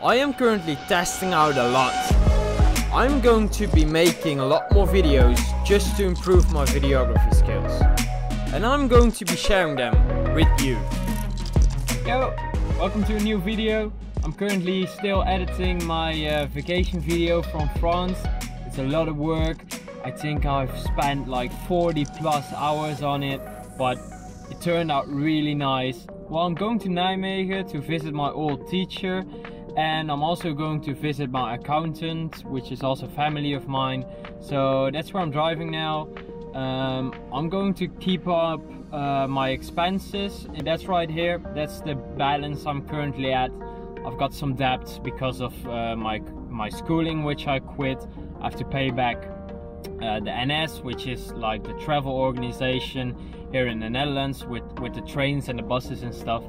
I am currently testing out a lot. I'm going to be making a lot more videos just to improve my videography skills. And I'm going to be sharing them with you. Yo, welcome to a new video. I'm currently still editing my uh, vacation video from France. It's a lot of work. I think I've spent like 40 plus hours on it, but it turned out really nice. Well, I'm going to Nijmegen to visit my old teacher and I'm also going to visit my accountant, which is also family of mine. So that's where I'm driving now. Um, I'm going to keep up uh, my expenses and that's right here. That's the balance I'm currently at. I've got some debts because of uh, my my schooling, which I quit. I have to pay back uh, the NS, which is like the travel organization here in the Netherlands with, with the trains and the buses and stuff,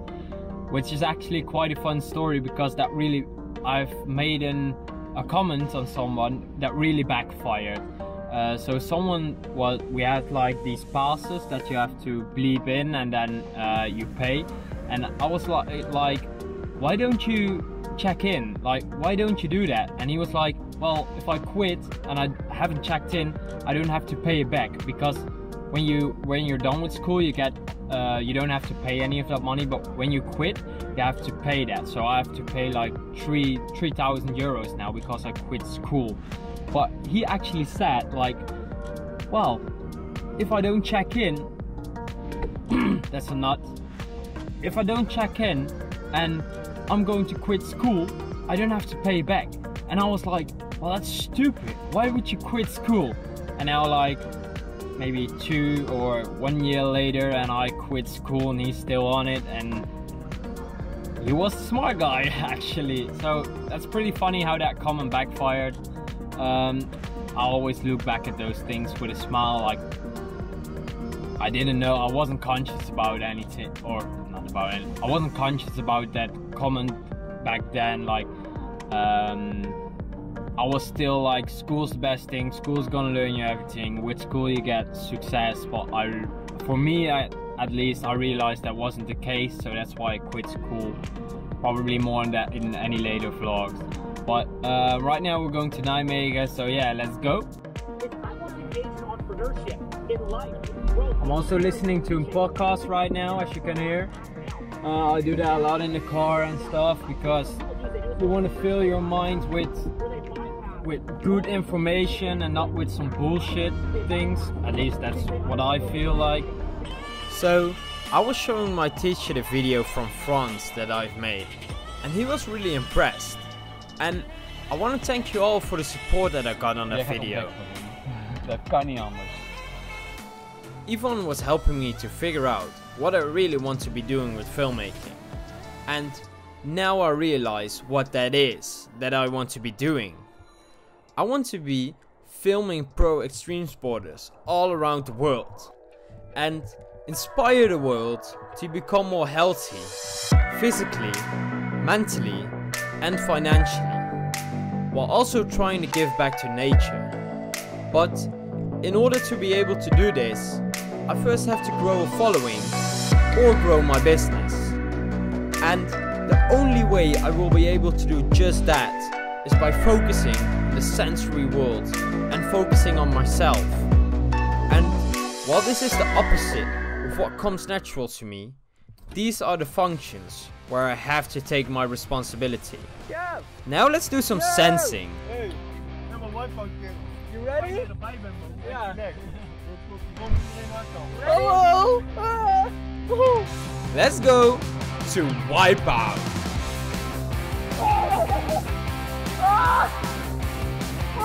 which is actually quite a fun story because that really, I've made an, a comment on someone that really backfired. Uh, so someone, well, we had like these passes that you have to bleep in and then uh, you pay. And I was like, like, why don't you check in? Like, why don't you do that? And he was like, well, if I quit and I haven't checked in, I don't have to pay it back because when you when you're done with school, you get uh, you don't have to pay any of that money. But when you quit, you have to pay that. So I have to pay like three three thousand euros now because I quit school. But he actually said like, well, if I don't check in, that's a nut. If I don't check in and I'm going to quit school, I don't have to pay back. And I was like, well, that's stupid. Why would you quit school? And now, like, maybe two or one year later, and I quit school and he's still on it. And he was a smart guy, actually. So that's pretty funny how that comment backfired. Um, I always look back at those things with a smile, like, I didn't know, I wasn't conscious about anything, or not about it, I wasn't conscious about that comment back then, like, um, I was still like, school's the best thing. School's gonna learn you everything. With school, you get success. But I, for me, I, at least, I realized that wasn't the case. So that's why I quit school. Probably more on that in any later vlogs. But uh, right now we're going to Nijmegen. So yeah, let's go. I'm also listening to a podcast right now, as you can hear. Uh, I do that a lot in the car and stuff because you want to fill your mind with with good information and not with some bullshit things. At least that's what I feel like. So, I was showing my teacher the video from France that I've made, and he was really impressed. And I want to thank you all for the support that I got on that video. Dat kan niet anders. Yvonne was helping me to figure out what I really want to be doing with filmmaking. And now I realize what that is that I want to be doing. I want to be filming pro extreme sporters all around the world and inspire the world to become more healthy physically, mentally, and financially, while also trying to give back to nature. But in order to be able to do this, I first have to grow a following or grow my business. And the only way I will be able to do just that is by focusing the sensory world and focusing on myself. And while this is the opposite of what comes natural to me, these are the functions where I have to take my responsibility. Now let's do some sensing. You ready? Ja. Hello! Let's go to Wipeout. God!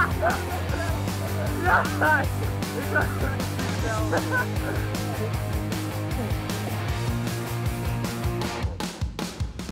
no!